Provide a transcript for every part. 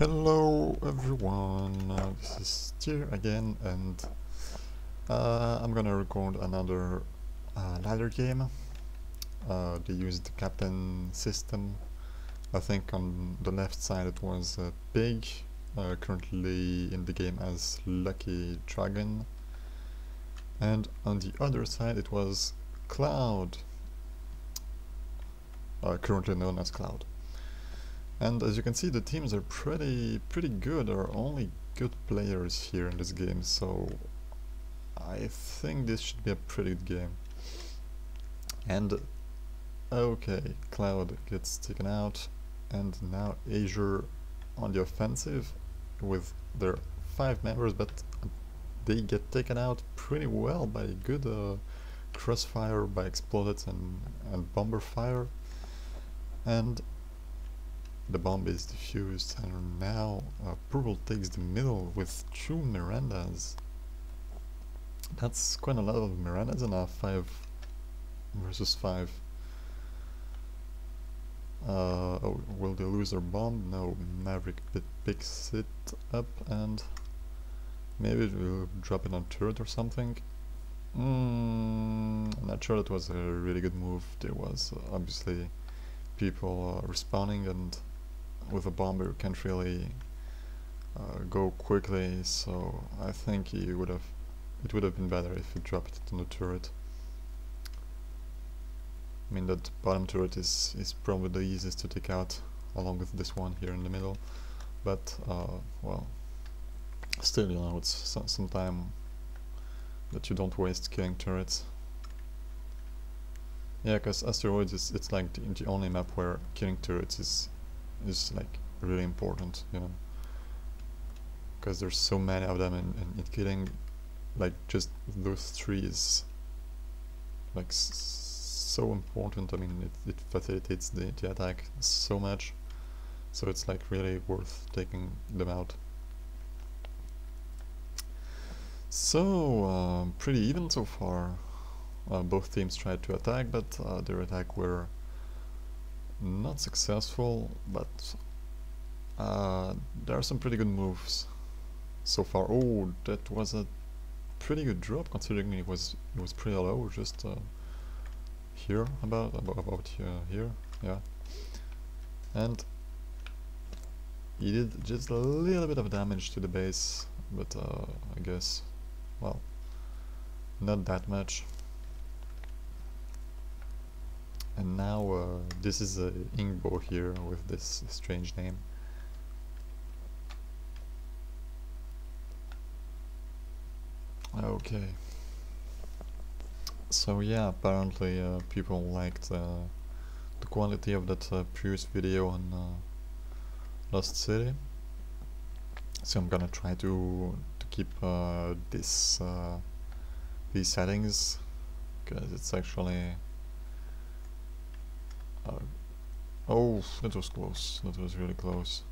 Hello everyone, uh, this is Tyr again and uh, I'm gonna record another uh, ladder game. Uh, they used the captain system. I think on the left side it was uh, Pig, uh, currently in the game as Lucky Dragon. And on the other side it was Cloud, currently known as Cloud. And as you can see, the teams are pretty pretty good. There are only good players here in this game, so I think this should be a pretty good game. And okay, Cloud gets taken out, and now Azure on the offensive with their five members, but they get taken out pretty well by good uh, crossfire by Explodet and, and bomber fire. And the bomb is defused and now uh, purple takes the middle with two Mirandas. That's quite a lot of Mirandas in a 5 versus 5. Uh, oh, will they lose their bomb? No, Maverick picks it up and maybe it will drop it on turret or something. Mm, not sure that was a really good move. There was uh, obviously people uh, and with a bomber you can't really uh, go quickly so I think he would have it would have been better if he dropped it on the turret. I mean that bottom turret is, is probably the easiest to take out along with this one here in the middle but uh, well still you know it's some, some time that you don't waste killing turrets. Yeah, because asteroids is it's like the, the only map where killing turrets is is like really important, you know, because there's so many of them, and, and killing like just those three is like so important. I mean, it, it facilitates the, the attack so much, so it's like really worth taking them out. So, uh, pretty even so far. Uh, both teams tried to attack, but uh, their attack were not successful, but uh, there are some pretty good moves so far. Oh, that was a pretty good drop considering it was it was pretty low, just uh, here about about, about uh, here, yeah. And he did just a little bit of damage to the base, but uh, I guess, well, not that much and now uh, this is a Ingbo here with this strange name. Okay. So yeah apparently uh, people liked uh, the quality of that uh, previous video on uh, Lost City. So I'm gonna try to to keep uh, this these settings because it's actually uh, oh, that was close. That was really close.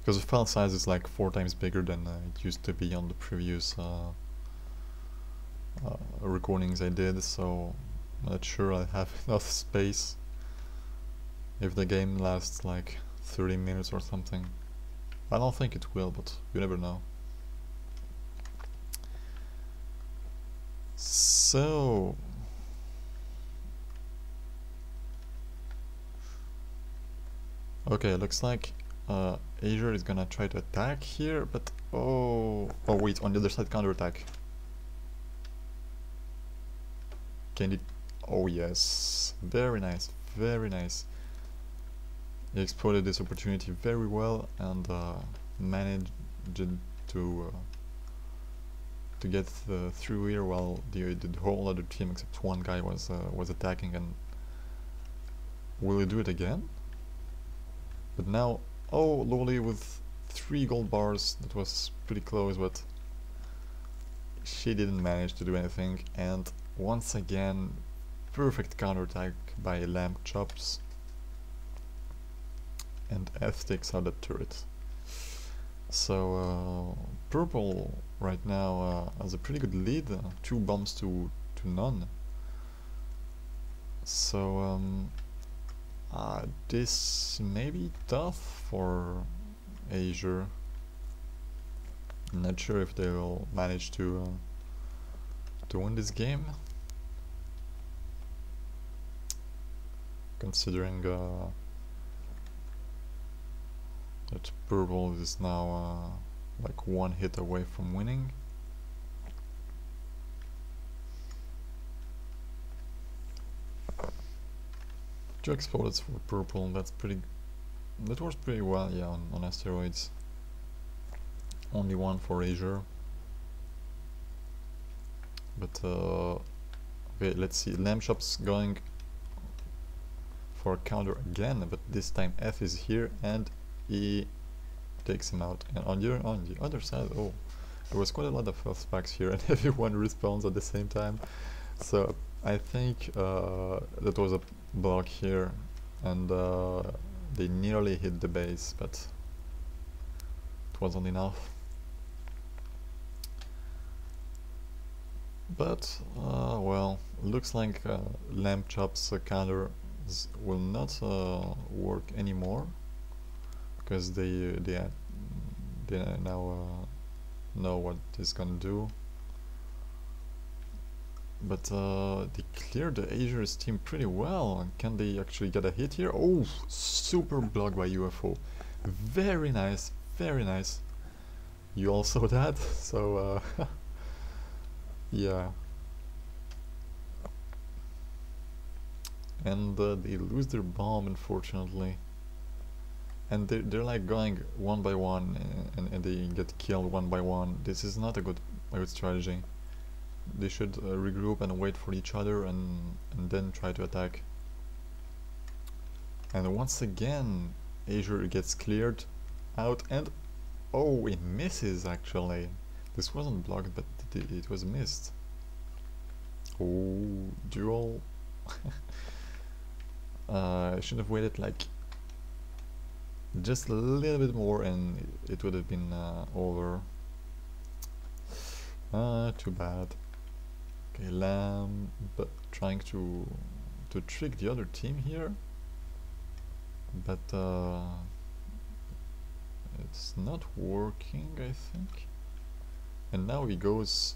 Because the file size is like four times bigger than uh, it used to be on the previous uh, uh, recordings I did, so I'm not sure I have enough space if the game lasts like 30 minutes or something. I don't think it will, but you never know. So, Okay, looks like uh, Azure is gonna try to attack here, but oh, oh wait, on the other side counter attack. Can it? Oh yes, very nice, very nice. He exploited this opportunity very well and uh, managed to uh, to get uh, through here while the, the whole other team except one guy was uh, was attacking. And will he do it again? But now, oh, Loli with three gold bars, that was pretty close, but she didn't manage to do anything. And once again, perfect counterattack by Lamp Chops. And F takes out the turret. So, uh, purple right now uh, has a pretty good lead, uh, two bombs to, to none. So, um, Uh, this may be tough for Azure. Not sure if they will manage to uh, to win this game. Considering uh, that purple is now uh, like one hit away from winning. Two Explodet for purple, that's pretty... That works pretty well, yeah, on, on asteroids. Only one for Azure. But, uh, okay, let's see, Lamb Shop's going for a counter again, but this time F is here and E takes him out. And on the, on the other side, oh, there was quite a lot of health packs here and everyone respawns at the same time. So I think uh, that was a block here and uh, they nearly hit the base, but it wasn't enough. But, uh, well, looks like uh, Lamb Chop's uh, counter will not uh, work anymore because they they they now uh, know what it's gonna do. But uh, they cleared the Azure's team pretty well. Can they actually get a hit here? Oh, super block by UFO. Very nice, very nice. You all saw that, so uh, yeah. And uh, they lose their bomb, unfortunately and they're, they're like going one by one and, and they get killed one by one this is not a good a good strategy they should uh, regroup and wait for each other and and then try to attack. And once again Azure gets cleared out and oh it misses actually. This wasn't blocked but it, was missed. Oh duel uh, I should have waited like just a little bit more and it would have been uh, over. Uh, too bad okay Lamb but trying to to trick the other team here but uh, it's not working I think and now he goes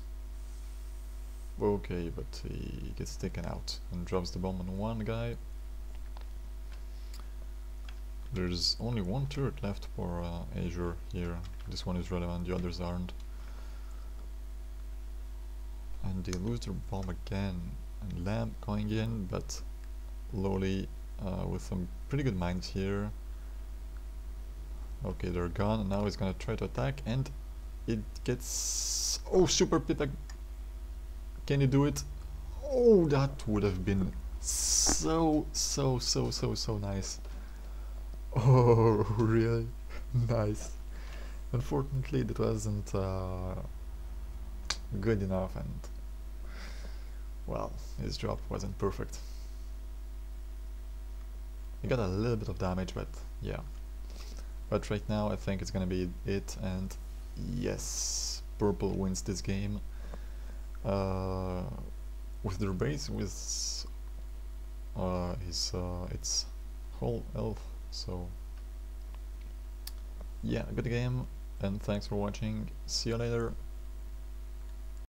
okay but he gets taken out and drops the bomb on one guy there's only one turret left for uh, Azure here. This one is relevant, the others aren't. And they lose their bomb again. And Lamb going in, but Lowly uh, with some pretty good mines here. Okay, they're gone. Now he's gonna try to attack, and it gets. Oh, super pit! Can you do it? Oh, that would have been so, so, so, so, so nice. Oh, really? nice. Unfortunately, that wasn't uh, good enough and well, his drop wasn't perfect. He got a little bit of damage, but yeah. But right now I think it's gonna be it and yes, purple wins this game. Uh, with their base, with uh, his uh, its whole elf, so yeah good game and thanks for watching see you later